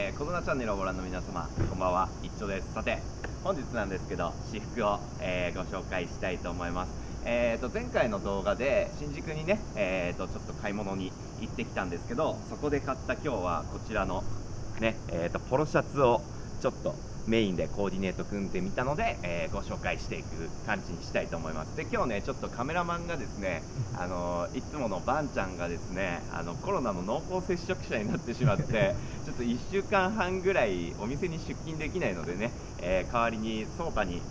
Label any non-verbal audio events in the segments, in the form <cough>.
えー、コロナチャンネルをご覧の皆様こんばんは。一丁です。さて本日なんですけど私服を、えー、ご紹介したいと思います。えーと、前回の動画で新宿にね、えーと、ちょっと買い物に行ってきたんですけどそこで買った今日はこちらのね、えーとポロシャツをちょっとメインでコーディネート組んでみたので、えー、ご紹介していく感じにしたいと思います。で今日ねちょっとカメラマンがですねあのいつものバンちゃんがですねあのコロナの濃厚接触者になってしまって <laughs> ちょっと1週間半ぐらいお店に出勤できないのでね、えー、代わりに颯太に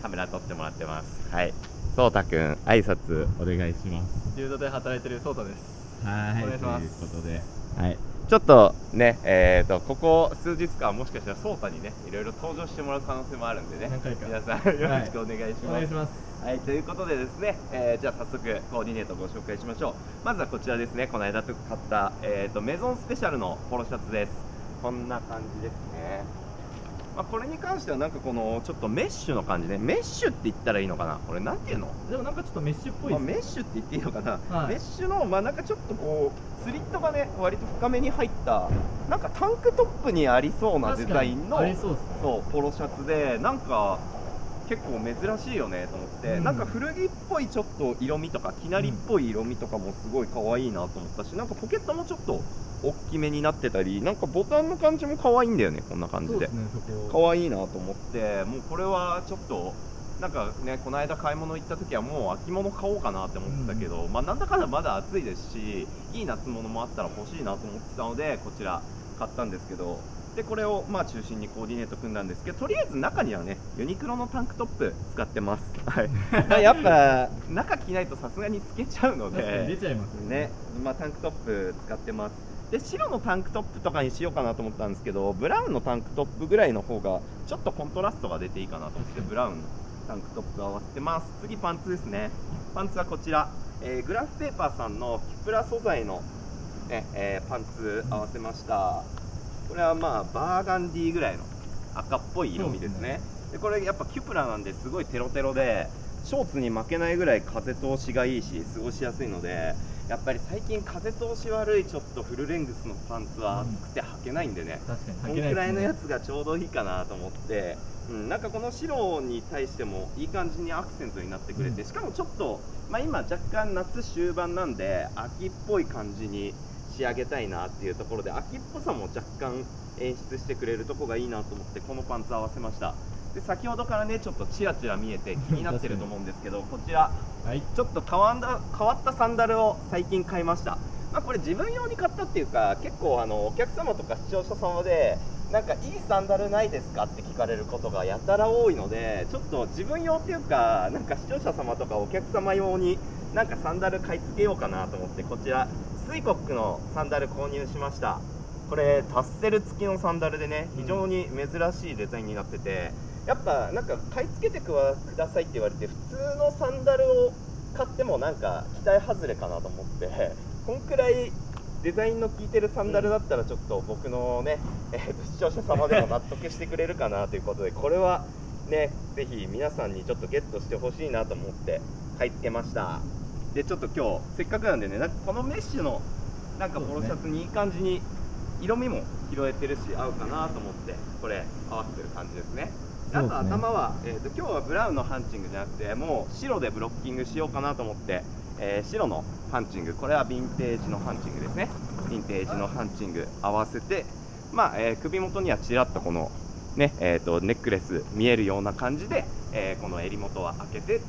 カメラ撮ってもらってます。はい。颯太くん挨拶お願いします。柔道で働いてる颯太です。はい。お願いします。ということで。はいちょっとね、えーと、ここ数日間もしかしたら颯太にねいろいろ登場してもらう可能性もあるんでね。皆さんよろしくお願いします。はい、ます。はい、ということでですね、えー、じゃあ早速コーディネートご紹介しましょう。まずはこちらですねこの間買った、えーとメゾンスペシャルのポロシャツです。こんな感じですねまあ、これに関してはなんかこのちょっとメッシュの感じね。メッシュって言ったらいいのかな？これなんていうの？でもなんかちょっとメッシュっぽい、まあ、メッシュって言っていいのかな、はい、メッシュのまあなんかちょっとこうスリットがね割と深めに入ったなんかタンクトップにありそうなデザインのそうポロシャツでなんか結構珍しいよねと思って、うん、なんか古着っぽいちょっと色味とかきなりっぽい色味とかもすごい可愛いなと思ったしなんかポケットもちょっと大きめになってたりなんかボタンの感じも可愛いんだよねこんな感じで。で、ね、可愛いなと思ってもうこれはちょっとなんかねこの間買い物行った時はもう秋物買おうかなって思ってたけど、うん、まあなんだかんだまだ暑いですしいい夏物もあったら欲しいなと思ってたのでこちら買ったんですけどでこれをまあ中心にコーディネート組んだんですけどとりあえず中にはねユニクロのタンクトップ使ってます、<laughs> はい、<laughs> やっぱ中着ないとさすがに透けちゃうので。出ちゃいますね、まあ、タンクトップ使ってます。で白のタンクトップとかにしようかなと思ったんですけどブラウンのタンクトップぐらいの方がちょっとコントラストが出ていいかなと思ってブラウンのタンクトップ合わせてます。次パンツですね。パンツはこちら、えー、グラフペーパーさんのキプラ素材のね、えー、パンツ合わせました、これはまあバーガンディーぐらいの赤っぽい色味ですね。で、ね、これやっぱキュプラなんですごいテロテロでショーツに負けないぐらい風通しがいいし過ごしやすいのでやっぱり最近風通し悪いちょっとフルレングスのパンツは暑くて履けないんでね、うん、こんくらいのやつがちょうどいいかなと思って、うん、なんかこの白に対してもいい感じにアクセントになってくれて、しかもちょっと、まあ、今若干夏終盤なんで秋っぽい感じに仕上げたいなっていうところで秋っぽさも若干演出してくれるとこがいいなと思ってこのパンツ合わせました。で先ほどからねちょっとちらちら見えて気になってると思うんですけど <laughs> こちら、はい、ちょっと変わった変わったサンダルを最近買いました。まあ、これ自分用に買ったっていうか結構あのお客様とか視聴者様でなんかいいサンダルないですかって聞かれることがやたら多いのでちょっと自分用っていうかなんか視聴者様とかお客様用になんかサンダル買い付けようかなと思ってこちらスイコックのサンダル購入しました。これタッセル付きのサンダルでね非常に珍しいデザインになっててやっぱなんか買い付けてくださいって言われて普通のサンダルを買ってもなんか期待外れかなと思って <laughs> こんくらいデザインの効いてるサンダルだったらちょっと僕のね、<laughs> えー、と視聴者様でも納得してくれるかなということでこれはねぜひ皆さんにちょっとゲットしてほしいなと思って買い付けましたでちょっと今日せっかくなんでねなんかこのメッシュのなんかポロシャツにいい感じに色味も拾えてるし合うかなと思ってこれ合わせてる感じですね。あと頭は、えーと、今日はブラウンのハンチングじゃなくてもう白でブロッキングしようかなと思って、えー、白のハンチング。これはヴィンテージのハンチングですね。ヴィンテージのハンチング合わせてまあ、えー、首元にはちらっとこのねえーと、ネックレス見えるような感じで、えー、この襟元は開けて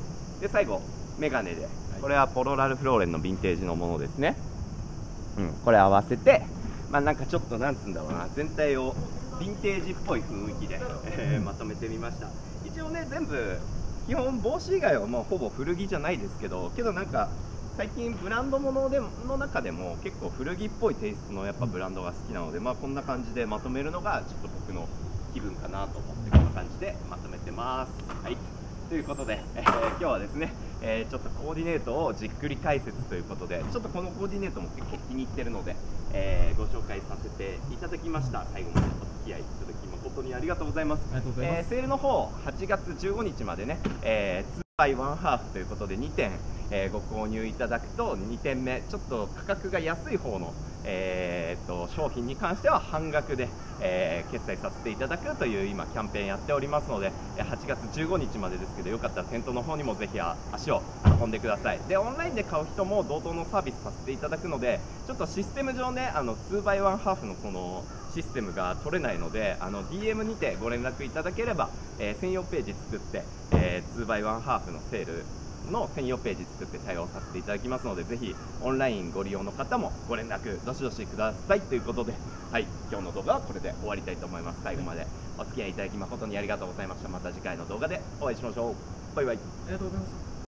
で最後メガネで。これはポロラルフローレンのヴィンテージのものですね、うん、これ合わせてまあなんかちょっとなんつうんだろうな。全体をヴィンテージっぽい雰囲気で、えー、まとめてみました。一応ね全部基本帽子以外はもうほぼ古着じゃないですけどけどなんか最近ブランドものでの中でも結構古着っぽいテイストのやっぱブランドが好きなので、まあ、こんな感じでまとめるのがちょっと僕の気分かなと思ってこんな感じでまとめてます。はいということで、えー、今日はですね、えー、ちょっとコーディネートをじっくり解説ということでちょっとこのコーディネートも結構気に入ってるので、えー、ご紹介させていただきました。最後までお付き合いいただき誠にありがとうございます。えセールの方8月15日までね、えー、2 1ハーフということで2点、えー、ご購入いただくと2点目ちょっと価格が安い方のえーと商品に関しては半額で、えー決済させていただくという今キャンペーンやっておりますので8月15日までですけどよかったら店頭の方にもぜひ足を運んでください。でオンラインで買う人も同等のサービスさせていただくのでちょっとシステム上ねあの 2x1 ハーフのそのシステムが取れないのであの DM にてご連絡いただければ、えー専用ページ作って、えー 2x1 ハーフのセールの専用ページ作って対応させていただきますのでぜひオンラインご利用の方もご連絡どしどしください。ということではい今日の動画はこれで終わりたいと思います。最後までお付き合いいただき誠にありがとうございました。また次回の動画でお会いしましょう。バイバイ。ありがとうございました。